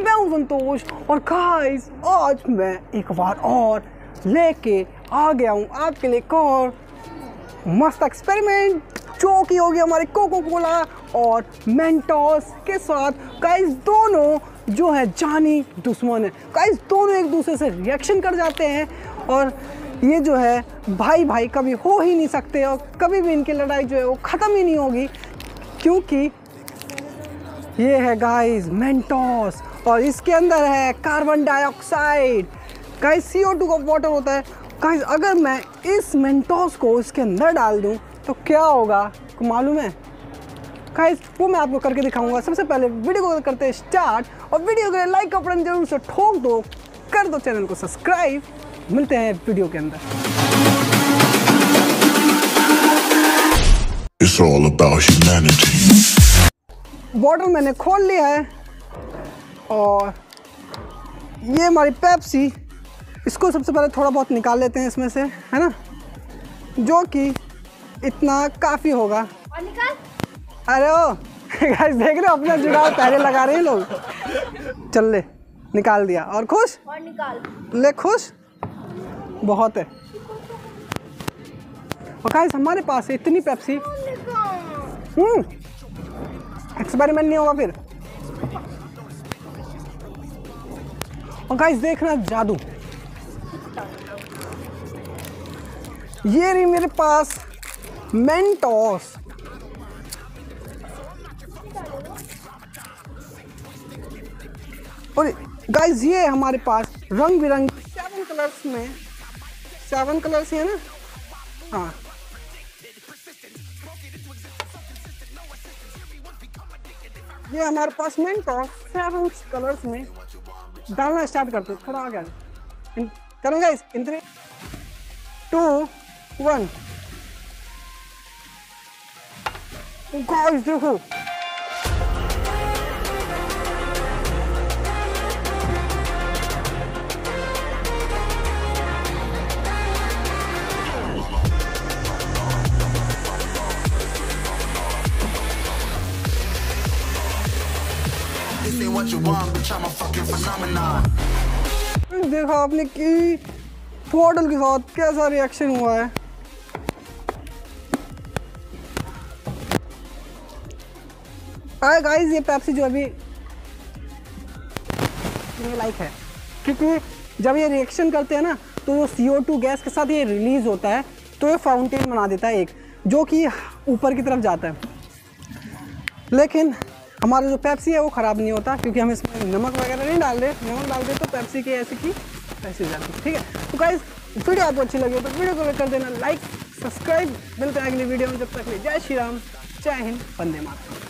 मैं हूँ संतोष और गाइस आज मैं एक बार और लेके आ गया हूँ आपके लिए एक और मस्त एक्सपेरिमेंट जो कि होगी हमारे कोको कोला और मेंटोस के साथ। गाइस दोनों जो है जानी दुश्मन है। गाइस दोनों एक दूसरे से रिएक्शन कर जाते हैं और ये जो है भाई भाई कभी हो ही नहीं सकते और कभी भी इनकी लड़ाई जो है वो ख़त्म ही नहीं होगी, क्योंकि ये है गाइस मेंटोस और इसके अंदर है carbon dioxide guys C O two का वाटर होता है. गाइस अगर मैं इस मेंटोस को इसके अंदर डाल दूँ तो क्या होगा? को मालूम है? गाइस वो मैं आपको करके दिखाऊँगा. सबसे पहले वीडियो को करते हैं स्टार्ट और वीडियो के लाइक का बटन ज़रूर से ठोक दो, कर दो चैनल को सब्सक्राइब मिलते हैं वीडियो के अंदर. It's all about humanity. Bottle मैंने खोल लिया है और ये हमारी पेप्सी इसको सबसे पहले थोड़ा बहुत निकाल लेते हैं इसमें से है ना? जो कि इतना काफ़ी होगा। और निकाल। अरे ओ गाइस देख रहे हो अपना जुड़ाव? पहले लगा रहे हैं लोग। चल ले निकाल दिया। और खुश? और निकाल। ले खुश? बहुत है। और गाइस हमारे पास है इतनी पेप्सी। हम्म। एक्सपेरिमेंट नहीं होगा फिर। और गाइस देखना जादू। ये रही मेरे पास मेंटोस और गाइस ये हमारे पास रंग बिरंग सेवन कलर्स में सेवन कलर्स है ना? हाँ। ये हमारे पास मेंटोस सेवन कलर्स में डालना स्टार्ट करते, थोड़ा आ गया इस इन थ्री टू वन गाइस देखो। देखा आपने कि पोर्टल के साथ कैसा रिएक्शन हुआ है? आए गाइस ये पेप्सी जो अभी लाइक है। क्योंकि जब ये रिएक्शन करते हैं ना तो जो CO2 गैस के साथ ये रिलीज़ होता है तो ये फाउंटेन बना देता है एक, जो कि ऊपर की तरफ़ जाता है। लेकिन हमारा जो पेप्सी है वो ख़राब नहीं होता क्योंकि हम इसमें नमक वगैरह नहीं डाल रहे, नमक डाल दे तो पैप्सी की ऐसी की हो जाती ठीक है? तो गाइज़ वीडियो आपको अच्छी लगी तो वीडियो को कर देना लाइक सब्सक्राइब मिलते हैं अगली वीडियो में जब तक लिए जय श्री राम, जय हिंद, वंदे मातरम।